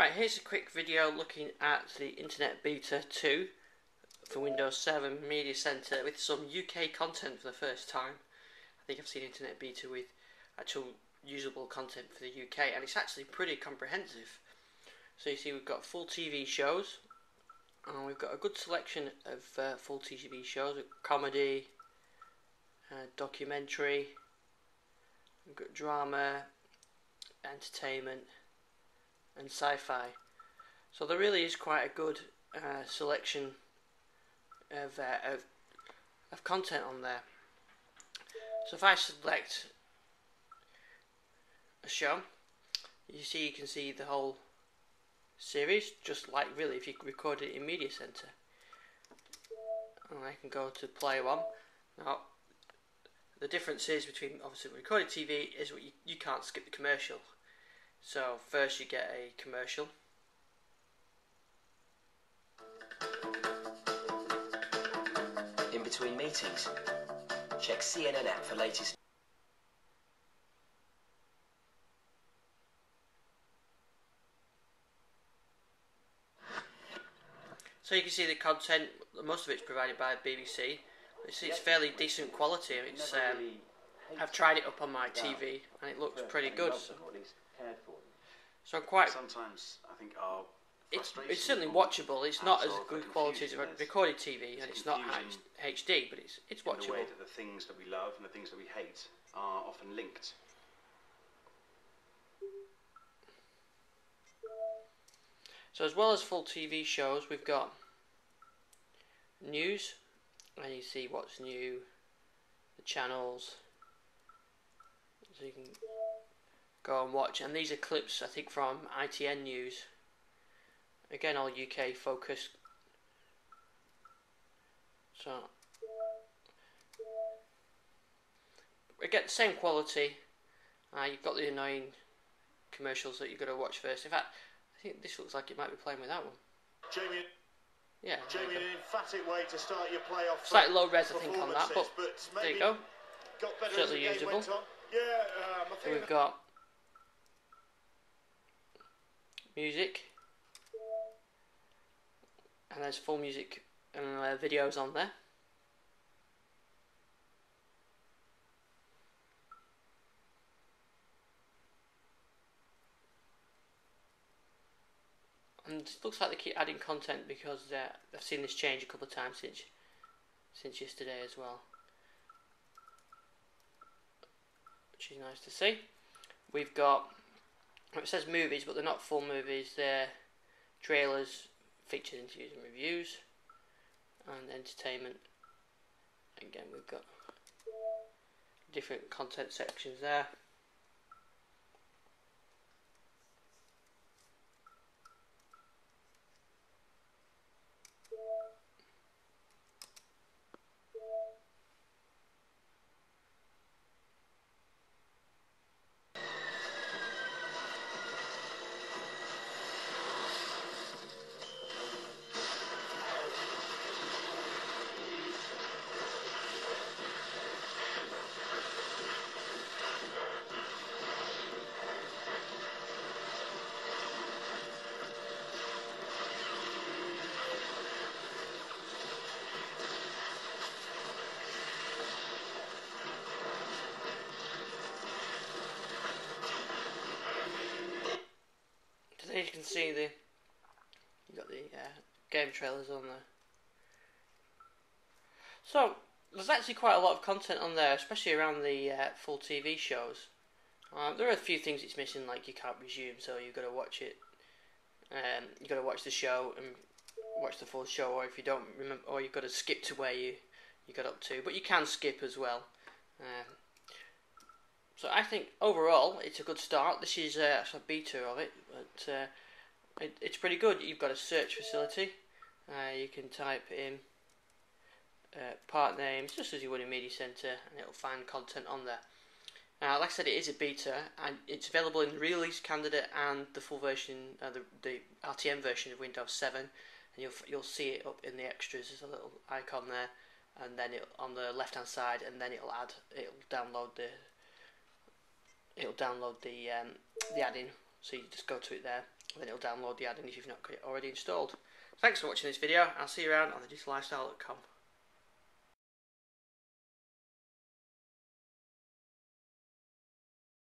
Right, here's a quick video looking at the Internet Beta 2 for Windows 7 Media Center with some UK content for the first time. I think I've seen Internet Beta with actual usable content for the UK and it's actually pretty comprehensive. So you see we've got full TV shows and we've got a good selection of uh, full TV shows, comedy, uh, documentary, we've got drama, entertainment and sci-fi. So there really is quite a good uh, selection of, uh, of of content on there. So if I select a show, you see you can see the whole series, just like really if you record it in Media Center. And I can go to play one. Now, the difference is between obviously recorded TV is what you, you can't skip the commercial. So first you get a commercial. In between meetings, check CNN app for latest. So you can see the content, most of it's provided by BBC. It's, it's fairly decent quality. It's um, I've tried it up on my TV and it looks pretty good. So, so I'm quite Sometimes I think our it's it's certainly watchable. It's not as good quality as a recorded TV, and it's it's not HD, but it's it's in the way that the things that we love and the things that we hate are often linked. So as well as full TV shows, we've got news, and you see what's new, the channels, so you can go and watch. And these are clips, I think, from ITN News. Again, all UK focused. So again, same quality. Uh, you've got the annoying commercials that you've got to watch first. In fact, I think this looks like it might be playing with that one. Jamie, Yeah. Jamie, an emphatic way to start your playoff. Slightly low res, I think, on that, but performances, there you go. Got better Certainly as the game usable. Yeah, um, I think we've got music, and there's full music and uh, videos on there. And it looks like they keep adding content because uh, I've seen this change a couple of times since since yesterday as well, which is nice to see. We've got it says movies, but they're not full movies. They're trailers, featured interviews and reviews, and entertainment. Again, we've got different content sections there. Can see the you got the uh, game trailers on there. So there's actually quite a lot of content on there, especially around the uh, full TV shows. Um, there are a few things it's missing, like you can't resume, so you've got to watch it. Um, you've got to watch the show and watch the full show, or if you don't remember, or you've got to skip to where you you got up to. But you can skip as well. Um, so I think overall it's a good start. This is uh, a beta of it, but uh, it, it's pretty good. You've got a search facility. Uh, you can type in uh, part names just as you would in Media Center, and it'll find content on there. Uh, like I said, it is a beta, and it's available in the release candidate and the full version, uh, the the RTM version of Windows 7, and you'll you'll see it up in the extras. There's a little icon there, and then it on the left hand side, and then it'll add, it'll download the, it'll download the um, the add-in. So you just go to it there, Then it'll download the add-in if you've not got it already installed. Thanks for watching this video. I'll see you around on the digitallifestyle.com.